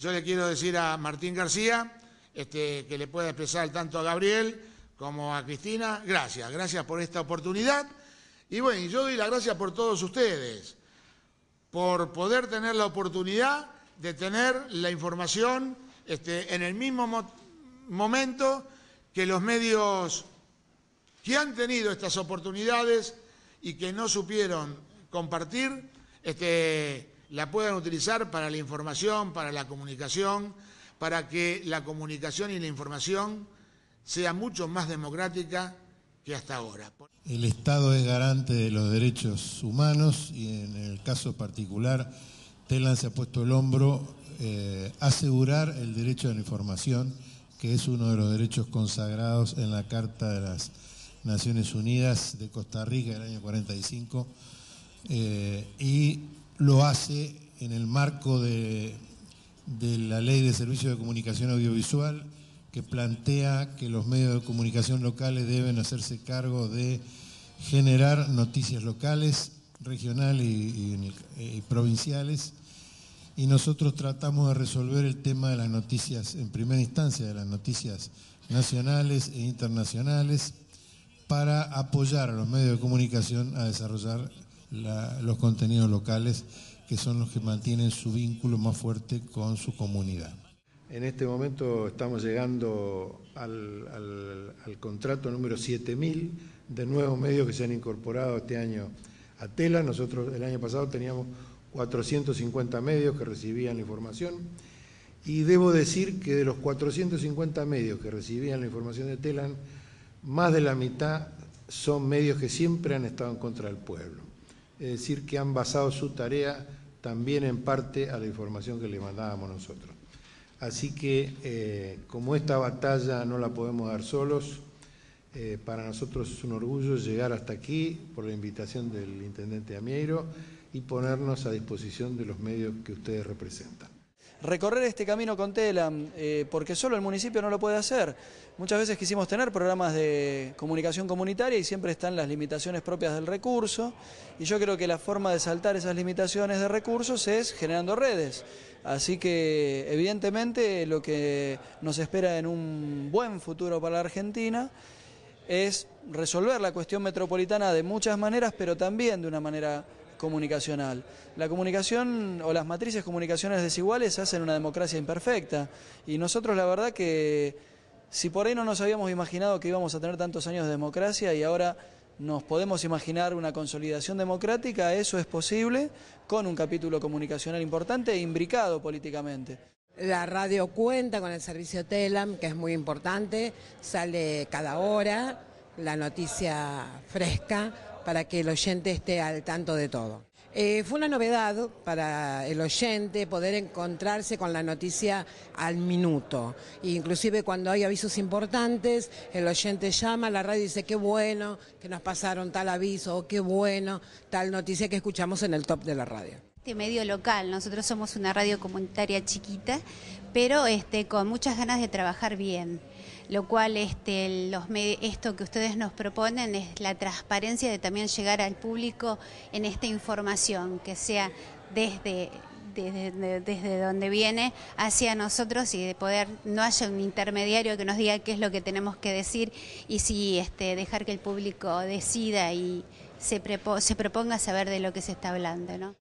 Yo le quiero decir a Martín García este, que le pueda expresar tanto a Gabriel como a Cristina, gracias, gracias por esta oportunidad. Y bueno, yo doy las gracias por todos ustedes, por poder tener la oportunidad de tener la información este, en el mismo momento que los medios que han tenido estas oportunidades y que no supieron compartir, este, la puedan utilizar para la información, para la comunicación, para que la comunicación y la información sea mucho más democrática que hasta ahora. El Estado es garante de los derechos humanos y en el caso particular, Telan se ha puesto el hombro eh, asegurar el derecho a la información, que es uno de los derechos consagrados en la Carta de las Naciones Unidas de Costa Rica del año 45, eh, y lo hace en el marco de, de la Ley de Servicios de Comunicación Audiovisual, que plantea que los medios de comunicación locales deben hacerse cargo de generar noticias locales, regionales y, provinciales. Y nosotros tratamos de resolver el tema de las noticias, en primera instancia, de las noticias nacionales e internacionales, para apoyar a los medios de comunicación a desarrollar los contenidos locales, que son los que mantienen su vínculo más fuerte con su comunidad. En este momento estamos llegando al, contrato número 7000 de nuevos medios que se han incorporado este año a Tela. Nosotros el año pasado teníamos 450 medios que recibían la información y debo decir que de los 450 medios que recibían la información de Telan, más de la mitad son medios que siempre han estado en contra del pueblo. Es decir, que han basado su tarea también en parte a la información que le mandábamos nosotros. Así que eh, como esta batalla no la podemos dar solos, eh, para nosotros es un orgullo llegar hasta aquí por la invitación del Intendente Amieiro y ponernos a disposición de los medios que ustedes representan recorrer este camino con tela, eh, porque solo el municipio no lo puede hacer. Muchas veces quisimos tener programas de comunicación comunitaria y siempre están las limitaciones propias del recurso, y yo creo que la forma de saltar esas limitaciones de recursos es generando redes. Así que evidentemente lo que nos espera en un buen futuro para la Argentina es resolver la cuestión metropolitana de muchas maneras, pero también de una manera comunicacional. La comunicación o las matrices comunicacionales desiguales hacen una democracia imperfecta y nosotros la verdad que si por ahí no nos habíamos imaginado que íbamos a tener tantos años de democracia y ahora nos podemos imaginar una consolidación democrática, eso es posible con un capítulo comunicacional importante e imbricado políticamente. La radio cuenta con el servicio TELAM, que es muy importante, sale cada hora la noticia fresca para que el oyente esté al tanto de todo. Eh, fue una novedad para el oyente poder encontrarse con la noticia al minuto. Inclusive cuando hay avisos importantes, el oyente llama a la radio y dice qué bueno que nos pasaron tal aviso o qué bueno tal noticia que escuchamos en el top de la radio. Este medio local, nosotros somos una radio comunitaria chiquita, pero este, con muchas ganas de trabajar bien lo cual este, los, esto que ustedes nos proponen es la transparencia de también llegar al público en esta información, que sea desde desde, desde, donde viene hacia nosotros y de poder no haya un intermediario que nos diga qué es lo que tenemos que decir y si este, dejar que el público decida y se, se proponga saber de lo que se está hablando. ¿no?